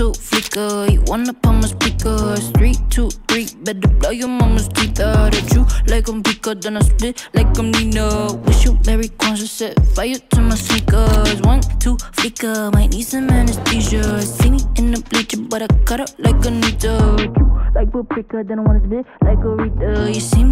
two, flicker. You wanna pump my speakers. Three, two, three, better blow your mama's teeth out. At you like I'm Pika, then I spit like I'm Nina. Wish you Merry conscious, set fire to my sneakers. One, two, flicker, might need some anesthesia. See me in the bleacher, but I cut up like a Nita. Like paprika, then I wanna spit like a Rita. You see me?